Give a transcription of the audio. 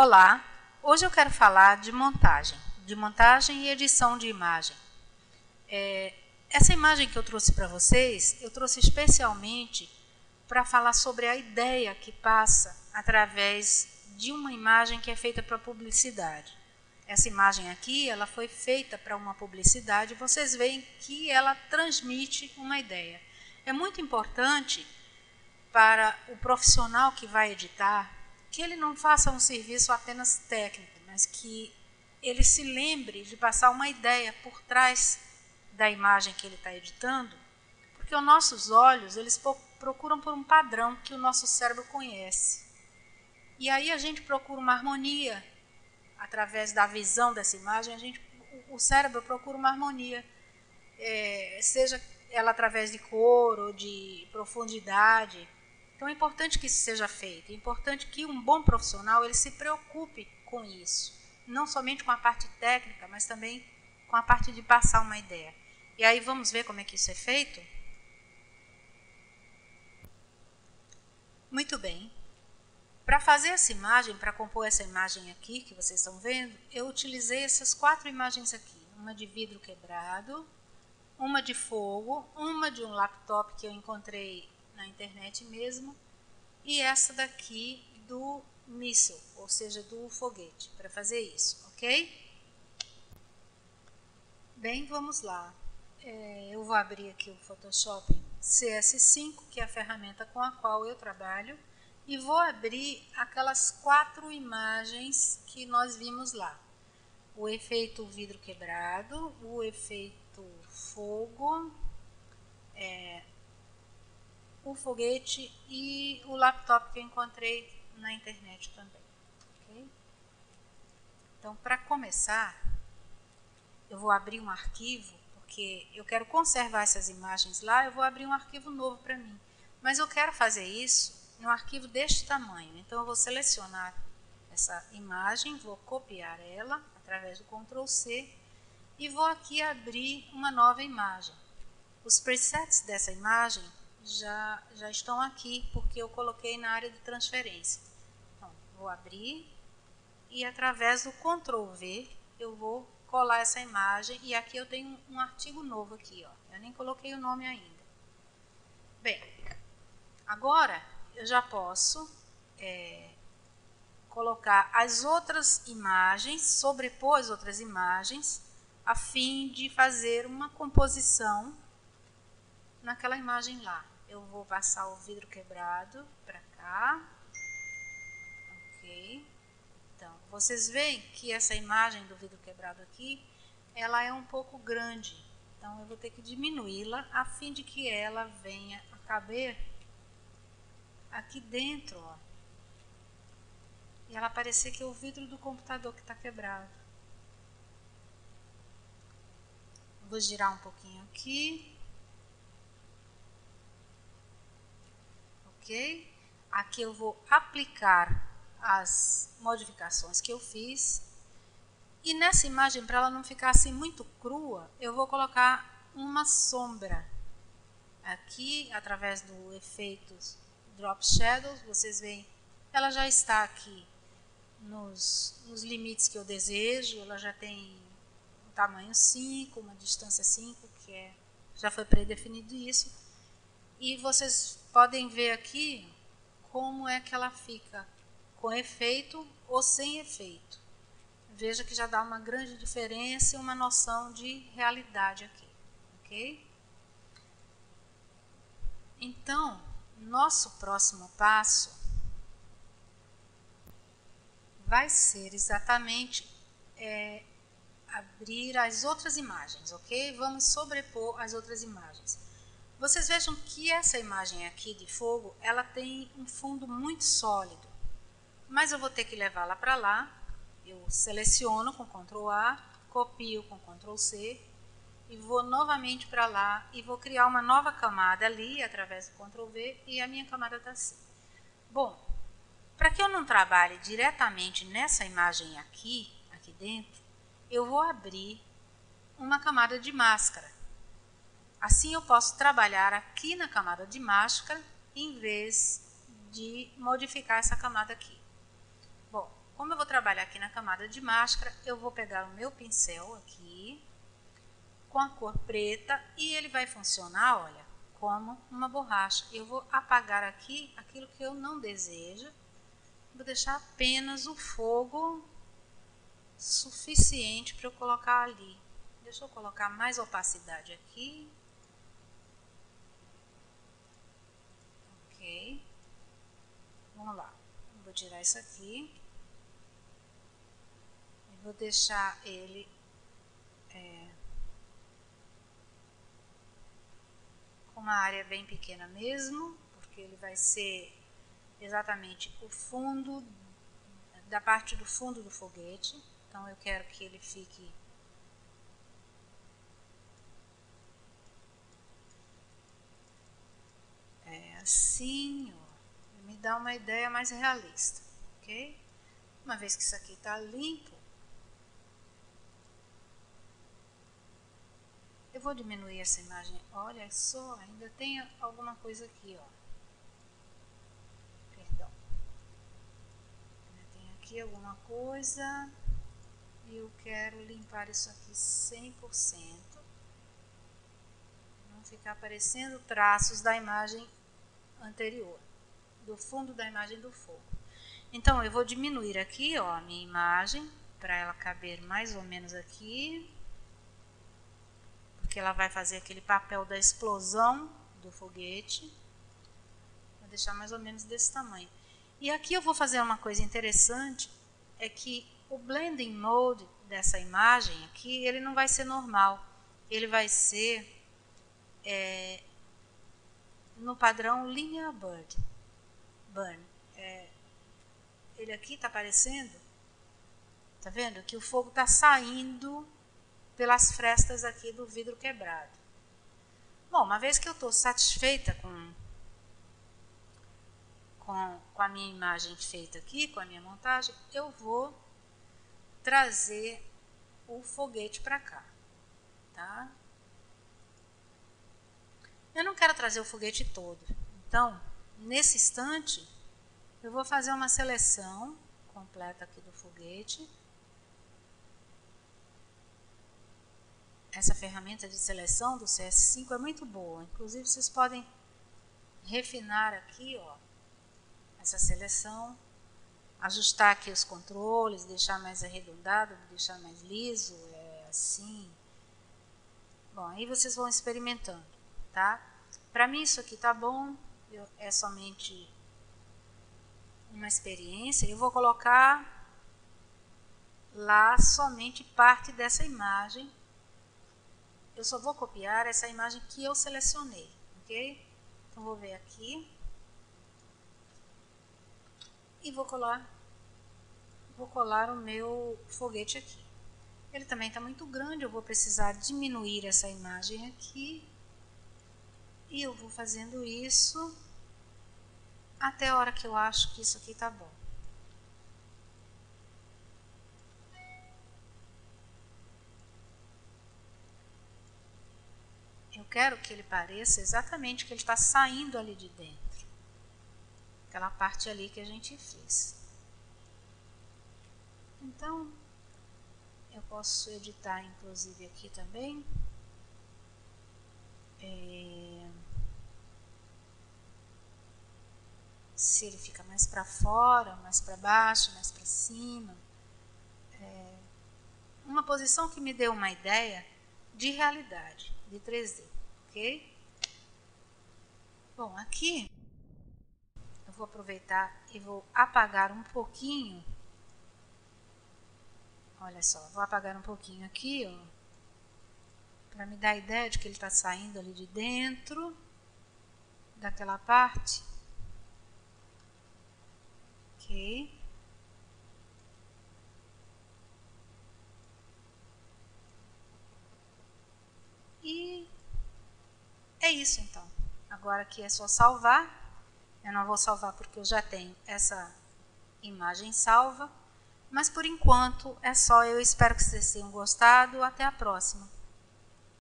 Olá, hoje eu quero falar de montagem, de montagem e edição de imagem. É, essa imagem que eu trouxe para vocês, eu trouxe especialmente para falar sobre a ideia que passa através de uma imagem que é feita para publicidade. Essa imagem aqui, ela foi feita para uma publicidade, vocês veem que ela transmite uma ideia. É muito importante para o profissional que vai editar que ele não faça um serviço apenas técnico, mas que ele se lembre de passar uma ideia por trás da imagem que ele está editando, porque os nossos olhos eles procuram por um padrão que o nosso cérebro conhece. E aí a gente procura uma harmonia através da visão dessa imagem. A gente, o cérebro procura uma harmonia, é, seja ela através de cor ou de profundidade então é importante que isso seja feito, é importante que um bom profissional ele se preocupe com isso, não somente com a parte técnica, mas também com a parte de passar uma ideia. E aí vamos ver como é que isso é feito? Muito bem. Para fazer essa imagem, para compor essa imagem aqui que vocês estão vendo, eu utilizei essas quatro imagens aqui. Uma de vidro quebrado, uma de fogo, uma de um laptop que eu encontrei na internet mesmo, e essa daqui do míssil, ou seja, do foguete, para fazer isso, ok? Bem, vamos lá. É, eu vou abrir aqui o Photoshop CS5, que é a ferramenta com a qual eu trabalho, e vou abrir aquelas quatro imagens que nós vimos lá. O efeito vidro quebrado, o efeito fogo, é, o foguete e o laptop que eu encontrei na internet também. Okay? Então, para começar, eu vou abrir um arquivo, porque eu quero conservar essas imagens lá, eu vou abrir um arquivo novo para mim. Mas eu quero fazer isso num arquivo deste tamanho. Então, eu vou selecionar essa imagem, vou copiar ela através do Ctrl C e vou aqui abrir uma nova imagem. Os presets dessa imagem já, já estão aqui, porque eu coloquei na área de transferência. Então, vou abrir e através do Ctrl V eu vou colar essa imagem e aqui eu tenho um artigo novo aqui, ó. Eu nem coloquei o nome ainda. Bem, agora eu já posso é, colocar as outras imagens, sobrepor as outras imagens, a fim de fazer uma composição naquela imagem lá eu vou passar o vidro quebrado para cá. Ok. Então, vocês veem que essa imagem do vidro quebrado aqui, ela é um pouco grande. Então, eu vou ter que diminuí-la a fim de que ela venha a caber aqui dentro, ó. E ela parecer que é o vidro do computador que está quebrado. Vou girar um pouquinho aqui. Aqui eu vou aplicar as modificações que eu fiz. E nessa imagem, para ela não ficar assim muito crua, eu vou colocar uma sombra. Aqui, através do efeito Drop Shadows, vocês veem, ela já está aqui nos, nos limites que eu desejo, ela já tem um tamanho 5, uma distância 5, que é, já foi predefinido isso. E vocês podem ver aqui como é que ela fica com efeito ou sem efeito. Veja que já dá uma grande diferença e uma noção de realidade aqui, ok? Então, nosso próximo passo vai ser exatamente é, abrir as outras imagens, ok? Vamos sobrepor as outras imagens. Vocês vejam que essa imagem aqui de fogo, ela tem um fundo muito sólido. Mas eu vou ter que levá-la para lá. Eu seleciono com Ctrl A, copio com Ctrl C e vou novamente para lá e vou criar uma nova camada ali através do Ctrl V e a minha camada está assim. Bom, para que eu não trabalhe diretamente nessa imagem aqui, aqui dentro, eu vou abrir uma camada de máscara. Assim eu posso trabalhar aqui na camada de máscara em vez de modificar essa camada aqui. Bom, como eu vou trabalhar aqui na camada de máscara, eu vou pegar o meu pincel aqui, com a cor preta, e ele vai funcionar, olha, como uma borracha. Eu vou apagar aqui aquilo que eu não desejo, vou deixar apenas o fogo suficiente para eu colocar ali. Deixa eu colocar mais opacidade aqui. Ok. Vamos lá. Vou tirar isso aqui. E vou deixar ele é, com uma área bem pequena mesmo, porque ele vai ser exatamente o fundo da parte do fundo do foguete. Então eu quero que ele fique é assim, ó, me dá uma ideia mais realista, ok? Uma vez que isso aqui está limpo, eu vou diminuir essa imagem. Olha só, ainda tem alguma coisa aqui, ó. Perdão. Ainda tem aqui alguma coisa e eu quero limpar isso aqui 100%, não ficar aparecendo traços da imagem anterior, do fundo da imagem do fogo. Então, eu vou diminuir aqui ó, a minha imagem, para ela caber mais ou menos aqui, porque ela vai fazer aquele papel da explosão do foguete. Vou deixar mais ou menos desse tamanho. E aqui eu vou fazer uma coisa interessante, é que o blending mode dessa imagem aqui, ele não vai ser normal. Ele vai ser é, no padrão linear burn. burn. É, ele aqui está aparecendo, tá vendo? Que o fogo está saindo pelas frestas aqui do vidro quebrado. Bom, uma vez que eu estou satisfeita com, com, com a minha imagem feita aqui, com a minha montagem, eu vou trazer o foguete para cá, tá? Quero trazer o foguete todo. Então, nesse instante, eu vou fazer uma seleção completa aqui do foguete. Essa ferramenta de seleção do CS5 é muito boa. Inclusive, vocês podem refinar aqui, ó, essa seleção ajustar aqui os controles, deixar mais arredondado, deixar mais liso, é assim. Bom, aí vocês vão experimentando, tá? Para mim isso aqui tá bom, eu, é somente uma experiência. Eu vou colocar lá somente parte dessa imagem. Eu só vou copiar essa imagem que eu selecionei, ok? Então vou ver aqui e vou colar, vou colar o meu foguete aqui. Ele também está muito grande, eu vou precisar diminuir essa imagem aqui. E eu vou fazendo isso até a hora que eu acho que isso aqui está bom. Eu quero que ele pareça exatamente que ele está saindo ali de dentro aquela parte ali que a gente fez. Então, eu posso editar inclusive aqui também. É, se ele fica mais para fora, mais para baixo, mais para cima. É, uma posição que me deu uma ideia de realidade, de 3D, ok? Bom, aqui vou aproveitar e vou apagar um pouquinho. Olha só, vou apagar um pouquinho aqui, ó. Para me dar a ideia de que ele está saindo ali de dentro daquela parte. E é isso então. Agora aqui é só salvar. Eu não vou salvar porque eu já tenho essa imagem salva. Mas por enquanto é só. Eu espero que vocês tenham gostado. Até a próxima.